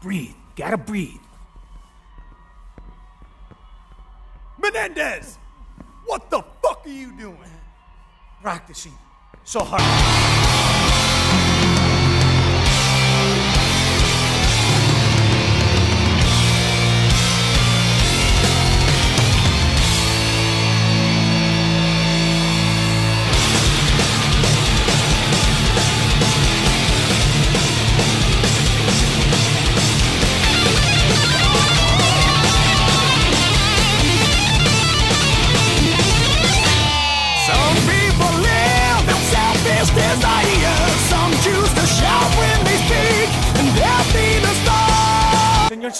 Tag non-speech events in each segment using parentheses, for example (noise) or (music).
Breathe. Gotta breathe. Menendez! What the fuck are you doing? Practicing so hard.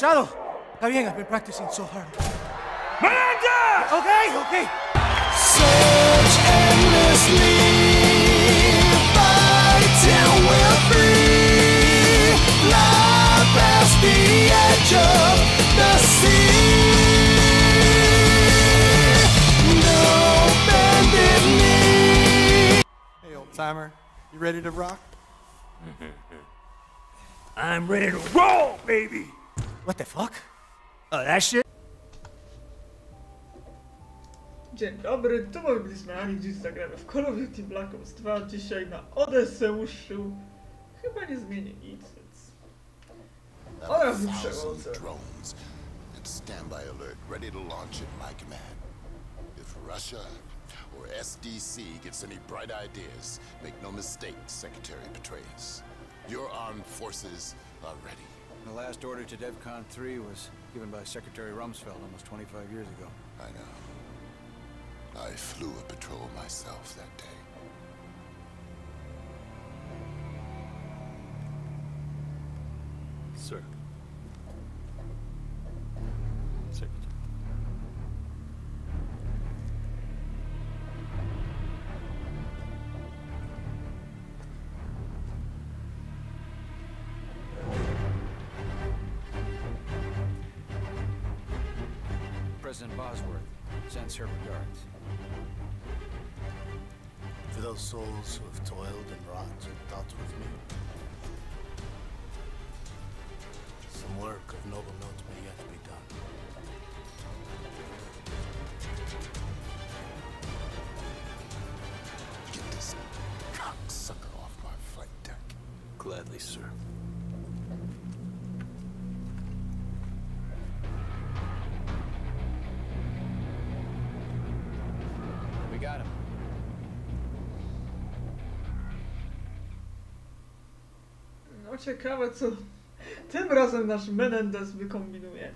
Shadow. Está bien, I've been practicing so hard. Menendez! Okay, okay. Search endlessly, fight till we're free. Fly past the edge of the sea. No bended knee. Hey, old timer, you ready to rock? (laughs) I'm ready to roll, baby. What the fuck? Oh, that shit? Dzień dobry, tu mogliśmy ani dziś zagramy w Call of Duty Black Ops 2, dzisiaj na Odeseuszu. Chyba nie zmienię nic, więc... Od razu przechodzę. drones and standby alert ready to launch at my command. If Russia or SDC gets any bright ideas, make no mistake, Secretary Petraeus. Your armed forces are ready. The last order to DEFCON 3 was given by Secretary Rumsfeld almost 25 years ago. I know. I flew a patrol myself that day. Sir. President Bosworth sends her regards. For those souls who have toiled and wrought and thought with me. Some work of noble note may yet be done. Get this cocksucker off my flight deck. Gladly, sir. Got him. No ciekawe co tym razem nasz Menendez wykombinuje.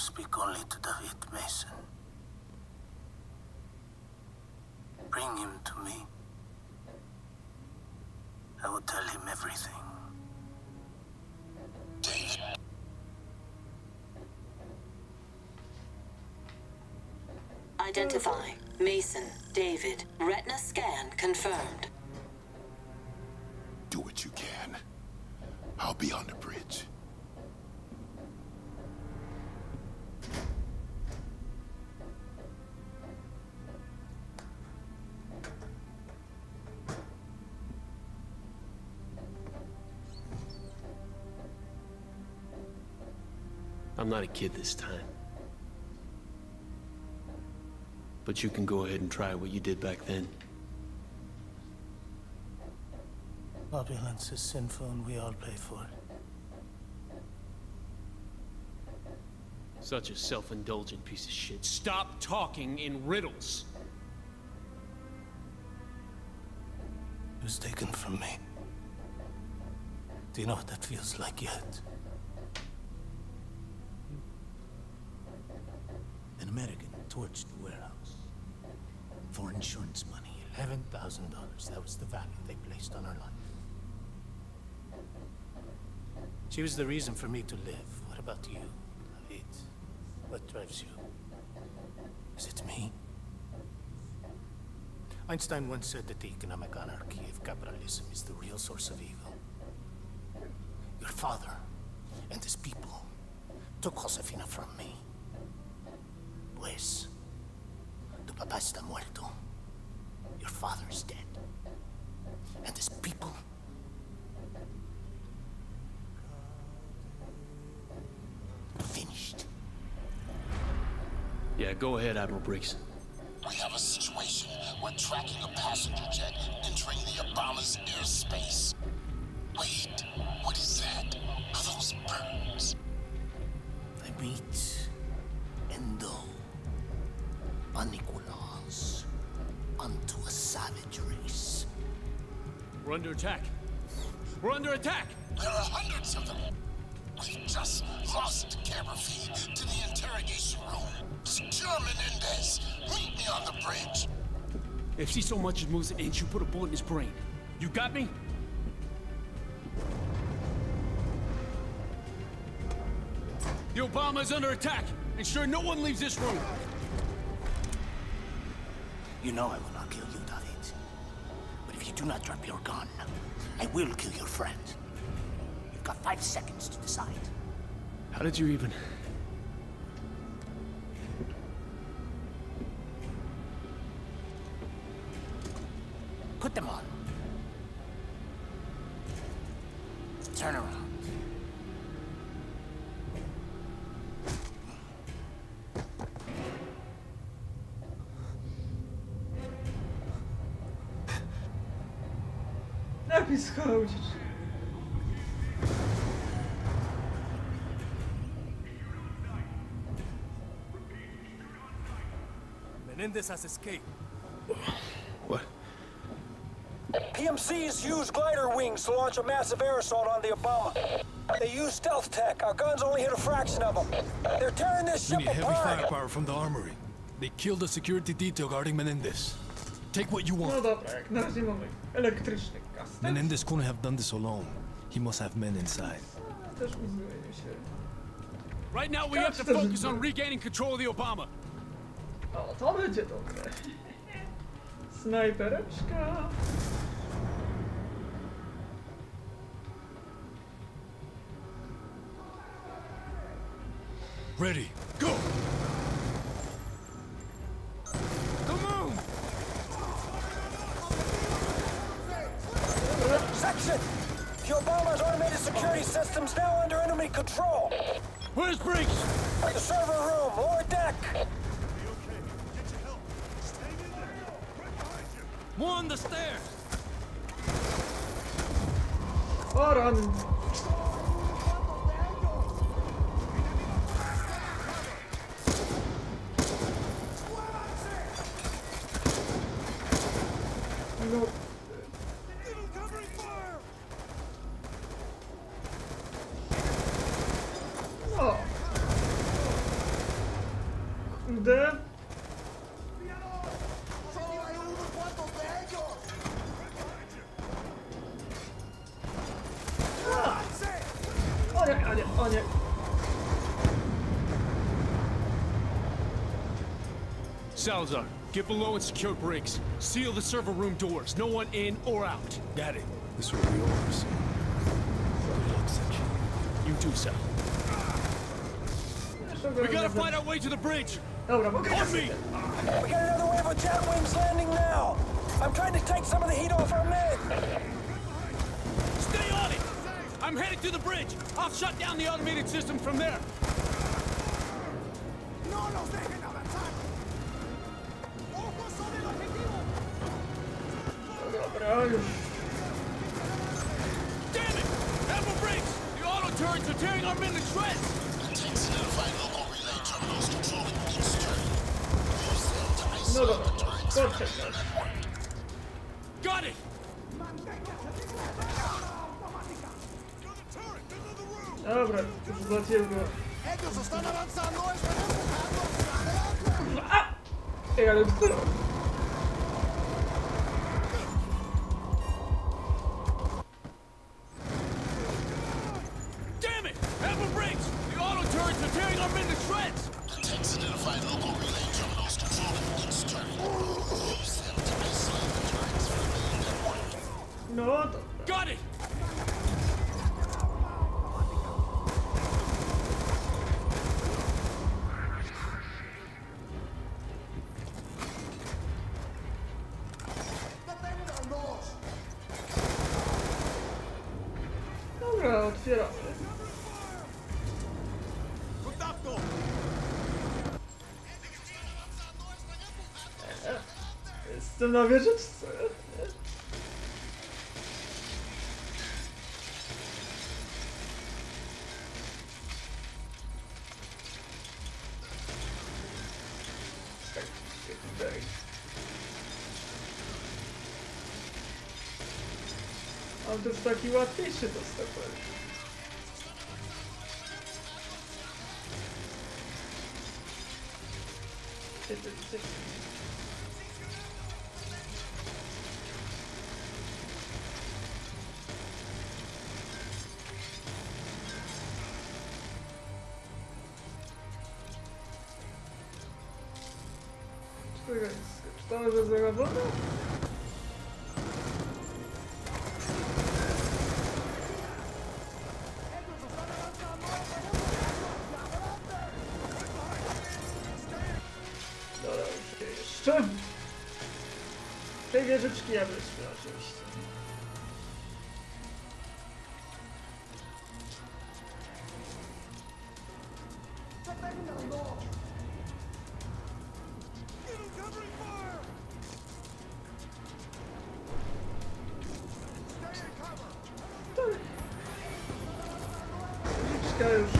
Speak only to David Mason. Bring him to me. I will tell him everything. Identify Mason David. Retina scan confirmed. Do what you can. I'll be on the bridge. Not a kid this time. But you can go ahead and try what you did back then. Opulence is sinful and we all pay for it. Such a self-indulgent piece of shit. Stop talking in riddles. It was taken from me. Do you know what that feels like yet? Torched the warehouse. For insurance money, $11,000. That was the value they placed on her life. She was the reason for me to live. What about you, David? What drives you? Is it me? Einstein once said that the economic anarchy of capitalism is the real source of evil. Your father and his people took Josefina from me. Pues, tu papá está muerto. Your father is dead. And his people finished. Yeah, go ahead, Admiral Briggs. We have a situation. We're tracking a passenger jet entering the Obama's airspace. We're under attack. We're under attack! There are hundreds of them. We've just lost camera feed to the interrogation room. Secure Menendez. Meet me on the bridge. If he so much as moves an inch, you put a bullet in his brain. You got me? The Obama is under attack. Ensure no one leaves this room. You know I will not kill you, David. If you do not drop your gun, I will kill your friend. You've got five seconds to decide. How did you even... Menendez has escaped. What? PMCs use glider wings to launch a massive air assault on the Obama. They use stealth tech. Our guns only hit a fraction of them. They're tearing this ship We ship need heavy firepower from the armory. They killed the security detail guarding Menendez. Take what you No want. dobra, jak na razie mamy elektryczny kastet. Menendez couldn't have done this alone. He must have men inside. Też uzbrojenie się. Right now, we have to focus on regaining control of the Obama. O, to będzie dobre. Snajpereczka. Ready. Go! Come on! Section! The Obama's automated security system's now under enemy control. Where's Briggs? The server room, lower deck. More on the stairs. O rany. Salazar, get below and secure Briggs. Seal the server room doors. No one in or out. Got it. This will be yours. Good luck, Section. You too, Sal. We gotta find our way to the bridge. Dobra, mogę On me! We got another wave of jet wings landing now. I'm trying to take some of the heat off our men. Stay on it! I'm headed to the bridge. I'll shut down the automated system from there. Dobra, No, dobra. Got it! Dobra, otwieramy. Jestem na wieżyczce. taki łatwiejszy dostęp. Czekaj, czy to może zarobione? diğer üstüne açıyor işte. Stay in cover. These guys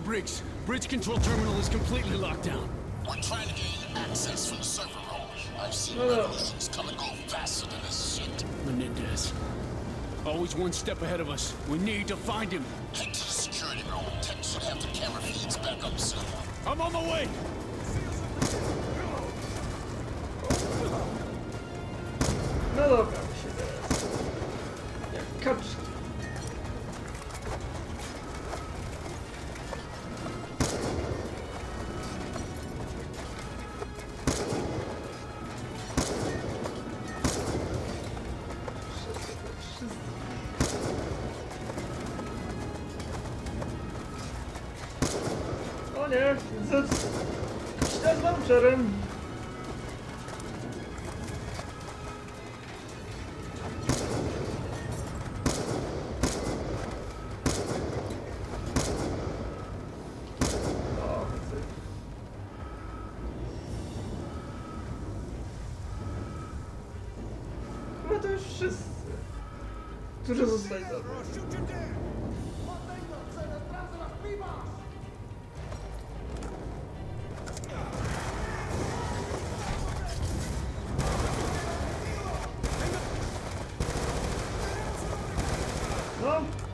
Briggs, bridge control terminal is completely locked down. We're trying to gain access from the server room. I've seen no. revolutions come and go faster than this shit. Menendez. Always one step ahead of us. We need to find him. Head to the security room. Tech should have the camera feeds back up soon. I'm on my way. nie, ze... Ja z No.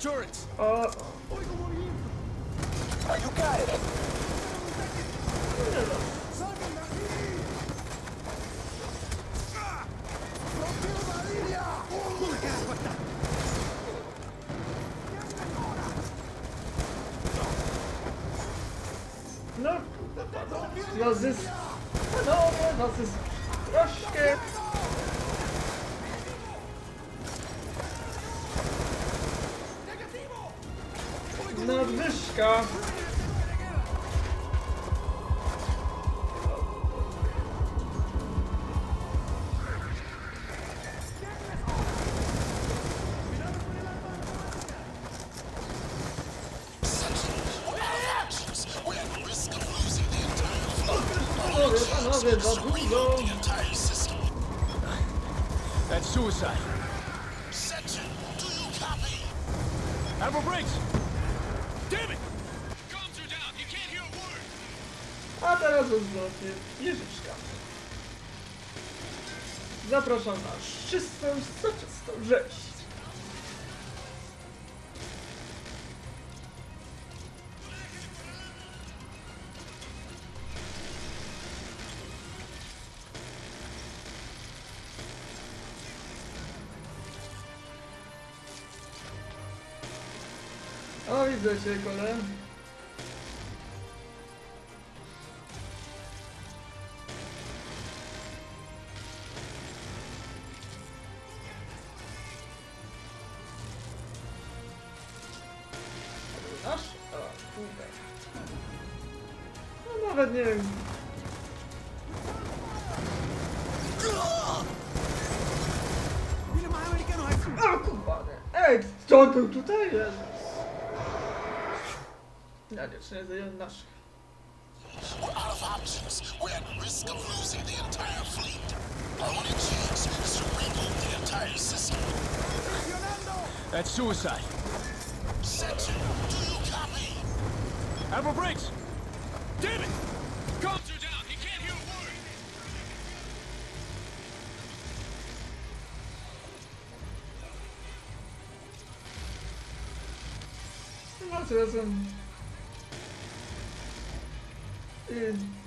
Control of the auto turrets. O... You got it. No. No, was ist... Panowie, was ist... Troszkę... Mieszka! Zapraszam na czystą, soczystą rzeź. O, widzę cię, kole. Był tutaj? Jezus. Ja nie, czy nie zajęłem naszych. We're out of options. We're at risk of losing the entire fleet. Our only chance is to reboot the entire system. That's suicide. Section, do you copy? Admiral Briggs! Damn it! 2001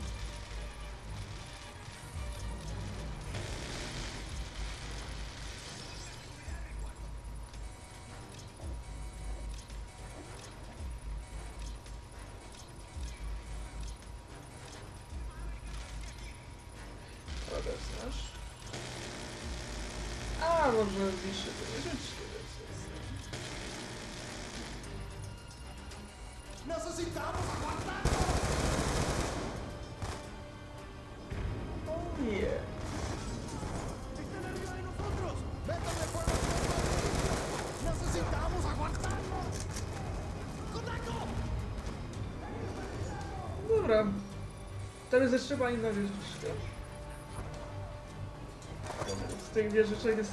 Cztery zatrzymani na wieżyczkę. Z tych wieżyczek jest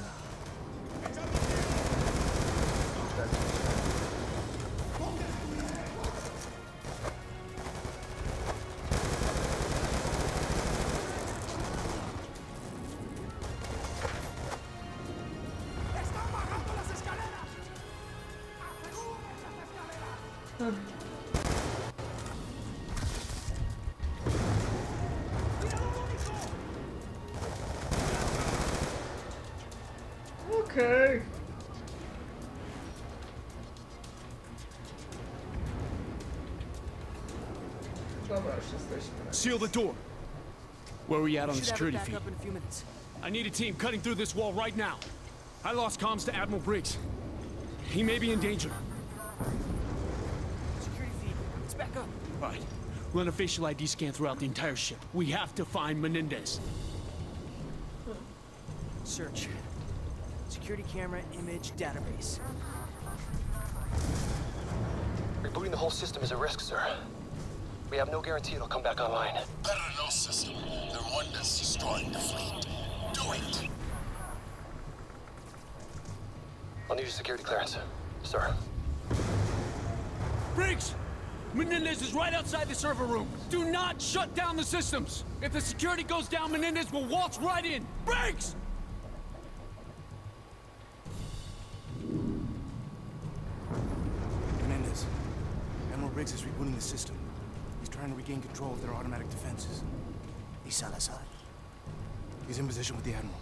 Seal the door. Where are we at on the Should have it security feed? up in a few minutes. I need a team cutting through this wall right now. I lost comms to Admiral Briggs. He may be in danger. Security feed. It's back up. All right. Run a facial ID scan throughout the entire ship. We have to find Menendez. Search. Security camera image database. Rebooting the whole system is a risk, sir. We have no guarantee it'll come back online. Better no system than one that's destroying the fleet. Do it. I'll need your security clearance, sir. Briggs! Menendez is right outside the server room. Do not shut down the systems. If the security goes down, Menendez will waltz right in. Briggs! Menendez. Admiral Briggs is rebooting the system. He's trying to regain control of their automatic defenses. Y Salazar. He's in position with the Admiral.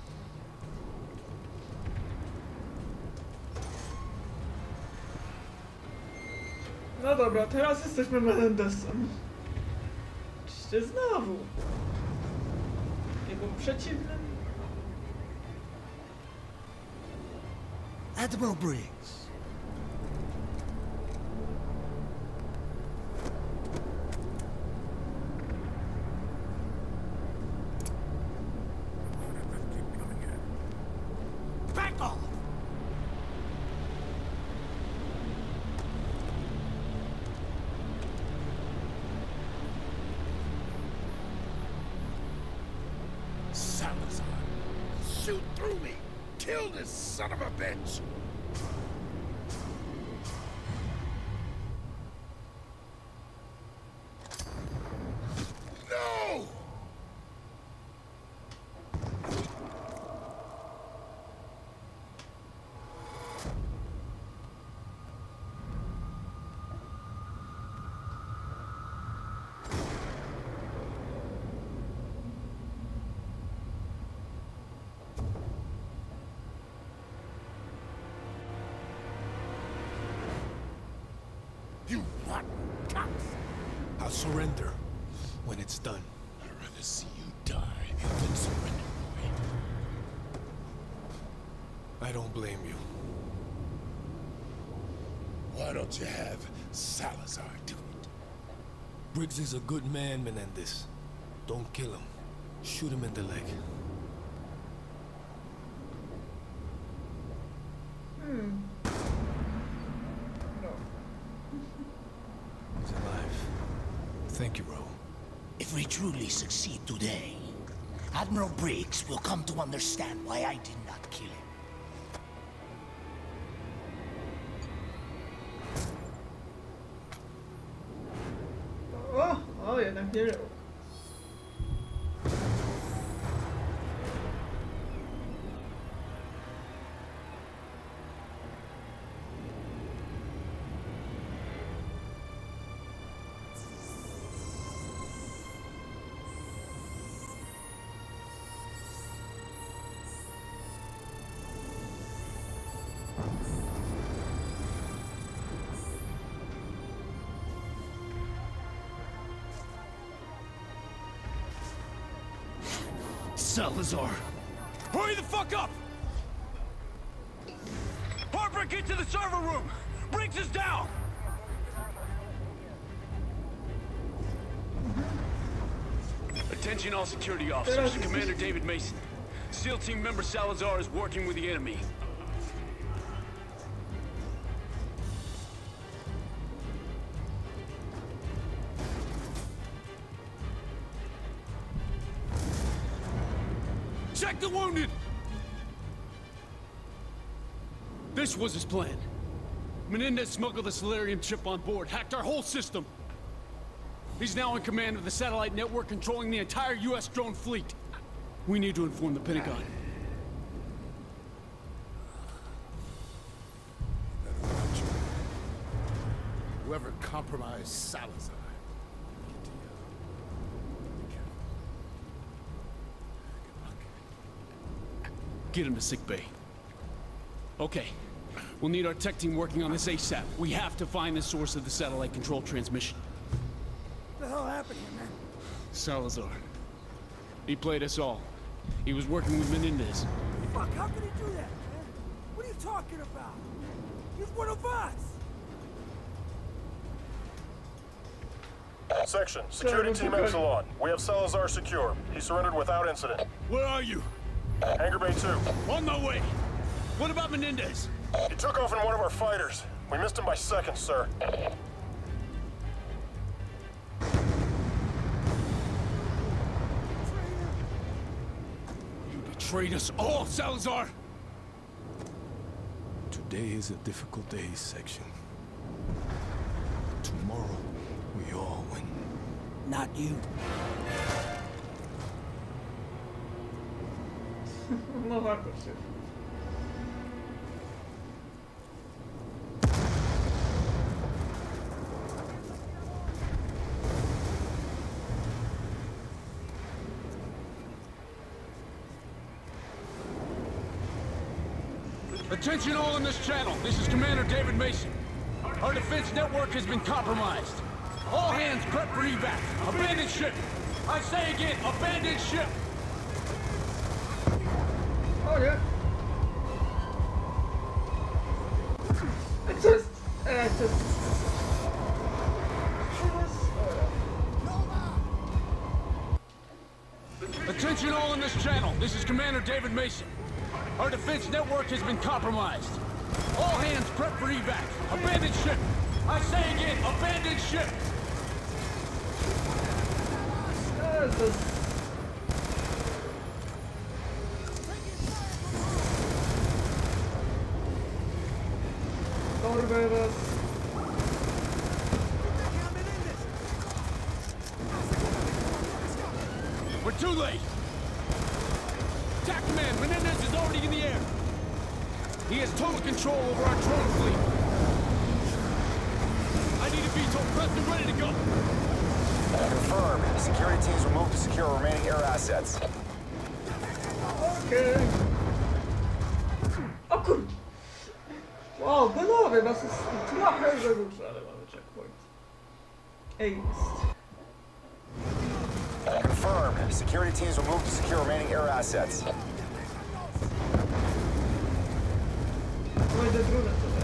No dobra, teraz jesteśmy Menendesem. Oczywiście znowu. Był przeciwnym. Admiral Briggs. shoot through me! Kill this son of a bitch! No! You what? Cops! I'll surrender when it's done. I'd rather see you die than surrender, boy. I don't blame you. Why don't you have Salazar do it? Briggs is a good man, Menendez. Don't kill him. Shoot him in the leg. Hmm. No. He's alive. Thank you, Raul. If we truly succeed today, Admiral Briggs will come to understand why I did not kill him. Salazar! Hurry the fuck up! Harper, get to the server room! Briggs is down! Attention all security officers. Commander David Mason. SEAL team member Salazar is working with the enemy. This was his plan. Menendez smuggled the Celerium chip on board, hacked our whole system. He's now in command of the satellite network controlling the entire U.S. drone fleet. We need to inform the Pentagon. Whoever compromised Salazar. Get him to sick bay. Okay. We'll need our tech team working on this ASAP. We have to find the source of the satellite control transmission. What the hell happened here, man? Salazar. He played us all. He was working with Menendez. Fuck, how could he do that, man? What are you talking about? He's one of us! Section, security team Epsilon. We have Salazar secure. He surrendered without incident. Where are you? Hangar Bay 2. On my way. What about Menendez? He took off in one of our fighters. We missed him by seconds, sir. You betrayed us all, Salazar! Today is a difficult day, Section. Tomorrow, we all win. Not you. (laughs) No Attention all in this channel. This is Commander David Mason. Our defense network has been compromised. All hands prep for evac. Abandon ship. I say again, abandon ship. O nie! To jest... E, to jest... Attention all in this channel. This is Commander David Mason. Our defense network has been compromised. All hands prep for evac. Abandon ship. I say again, abandon ship. Jesus. Ace. Confirmed. Security teams will move to secure remaining air assets. Będzie trudne to teraz.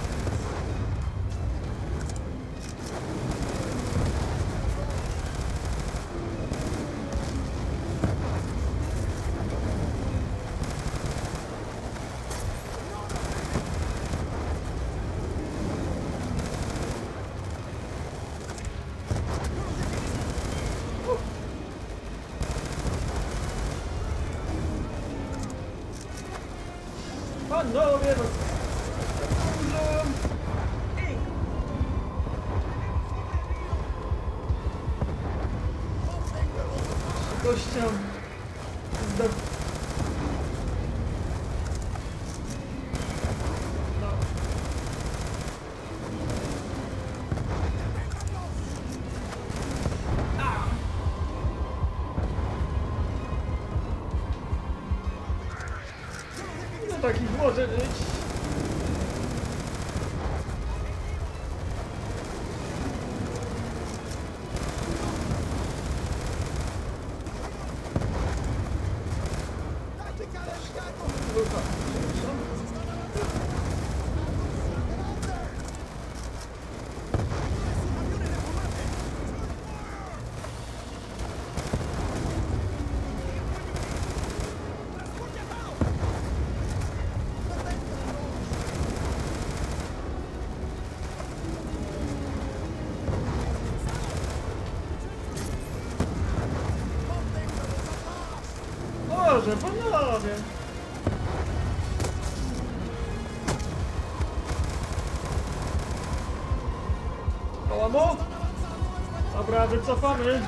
No takich może być. Boże, panowie! Kołamo? Dobra, wycofamy.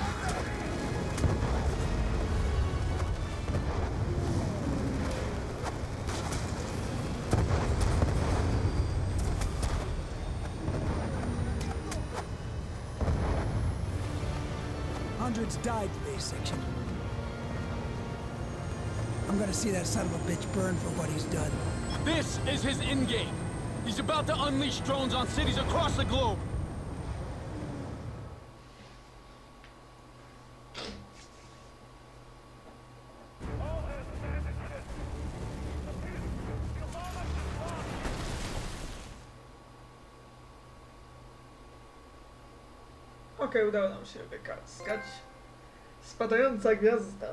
Hundreds died today, section. I'm gonna see that son of a bitch burn for what he's done. This is his endgame! He's about to unleash drones on cities across the globe! Okej, udało nam się wykaskać. Spadająca gwiazda.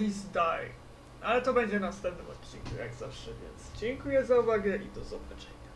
Cordis Die. Ale to będzie w następnym odcinku, jak zawsze, więc dziękuję za uwagę i do zobaczenia.